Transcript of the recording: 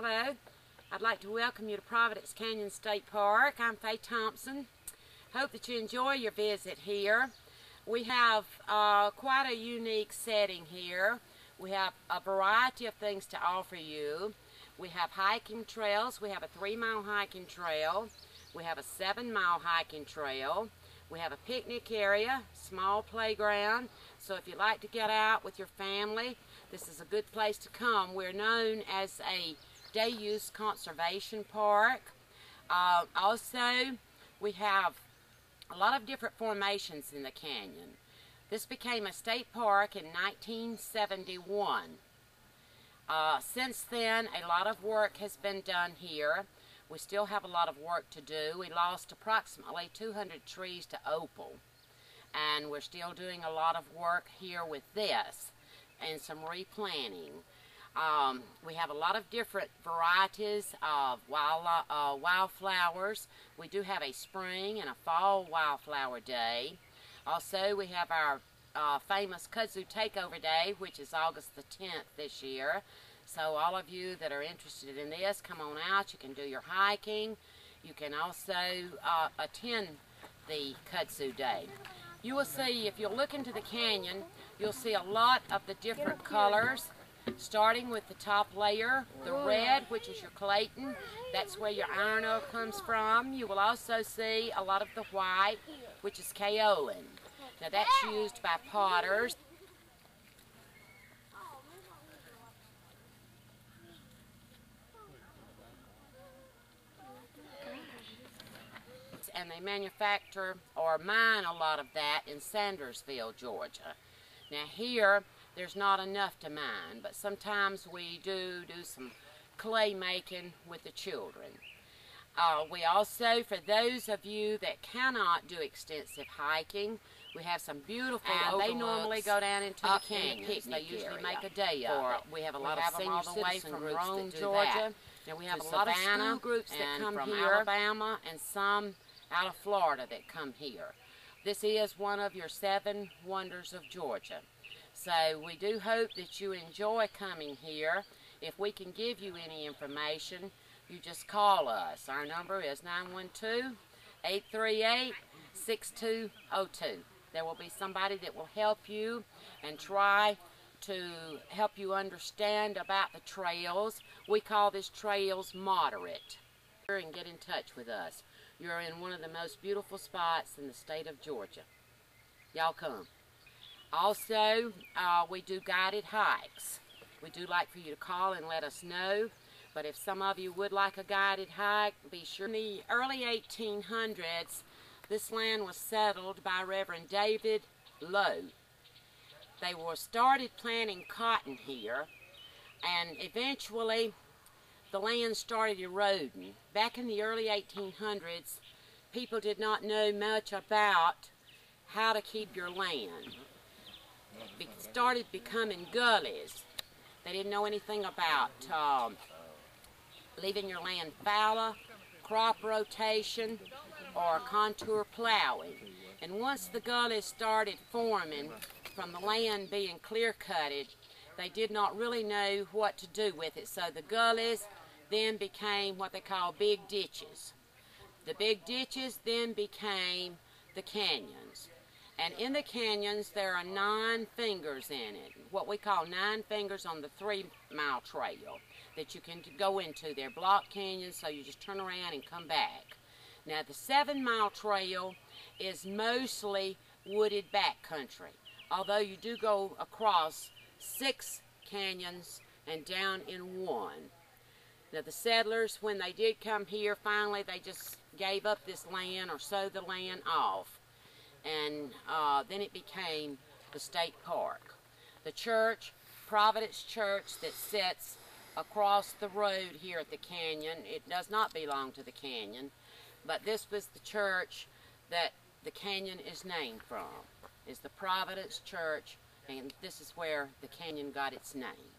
Hello. I'd like to welcome you to Providence Canyon State Park. I'm Faye Thompson. Hope that you enjoy your visit here. We have uh, quite a unique setting here. We have a variety of things to offer you. We have hiking trails. We have a three mile hiking trail. We have a seven mile hiking trail. We have a picnic area, small playground. So if you like to get out with your family, this is a good place to come. We're known as a day use conservation park. Uh, also, we have a lot of different formations in the canyon. This became a state park in 1971. Uh, since then, a lot of work has been done here. We still have a lot of work to do. We lost approximately 200 trees to opal. And we're still doing a lot of work here with this and some replanting. Um, we have a lot of different varieties of wild, uh, wildflowers. We do have a spring and a fall wildflower day. Also, we have our uh, famous Kudzu Takeover Day, which is August the 10th this year. So all of you that are interested in this, come on out. You can do your hiking. You can also uh, attend the Kudzu Day. You will see, if you look into the canyon, you'll see a lot of the different colors starting with the top layer, the oh. red, which is your Clayton. That's where your iron ore comes from. You will also see a lot of the white, which is kaolin. Now that's used by potters. And they manufacture or mine a lot of that in Sandersville, Georgia. Now here, there's not enough to mine, but sometimes we do do some clay making with the children. Uh, we also, for those of you that cannot do extensive hiking, we have some beautiful and they normally go down into the canyons. They usually make a day of it. We have a lot of senior all the way from Rome, Georgia. That. Now we have a lot of school groups that come from here. Alabama and some out of Florida that come here. This is one of your seven wonders of Georgia. So we do hope that you enjoy coming here. If we can give you any information, you just call us. Our number is 912-838-6202. There will be somebody that will help you and try to help you understand about the trails. We call this trails moderate. And get in touch with us. You're in one of the most beautiful spots in the state of Georgia. Y'all come. Also, uh, we do guided hikes. We do like for you to call and let us know. But if some of you would like a guided hike, be sure. In the early 1800s, this land was settled by Reverend David Lowe. They were started planting cotton here, and eventually the land started eroding. Back in the early 1800s, people did not know much about how to keep your land. It started becoming gullies. They didn't know anything about um, leaving your land fallow, crop rotation, or contour plowing. And once the gullies started forming from the land being clear-cutted, they did not really know what to do with it. So the gullies then became what they call big ditches. The big ditches then became the canyons. And in the canyons, there are nine fingers in it, what we call nine fingers on the three mile trail that you can go into. They're block canyons, so you just turn around and come back. Now, the seven mile trail is mostly wooded backcountry, although you do go across six canyons and down in one. Now, the settlers, when they did come here, finally they just gave up this land or sold the land off. And uh, then it became the state park. The church, Providence Church, that sits across the road here at the canyon, it does not belong to the canyon, but this was the church that the canyon is named from, is the Providence Church, and this is where the canyon got its name.